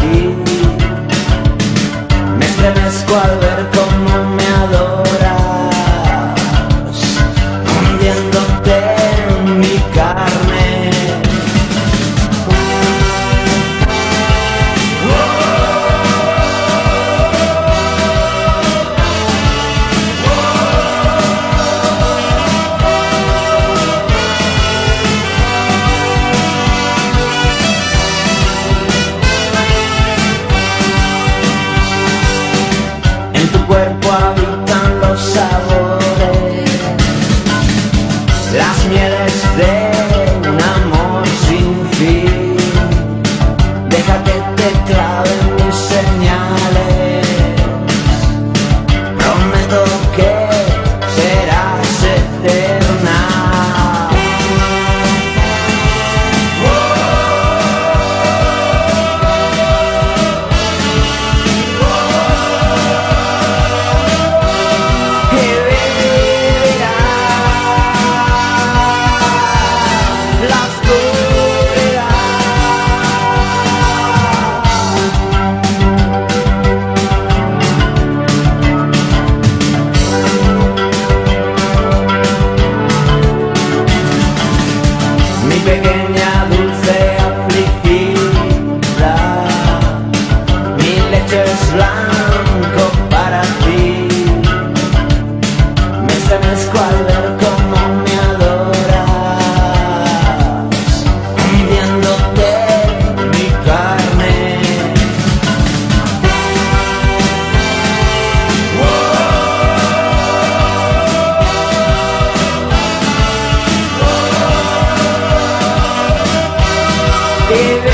ti. Me estremezco al blanco para ti. Me estremezco al ver cómo me adoras, pidiéndote mi carne. Oh, oh, oh,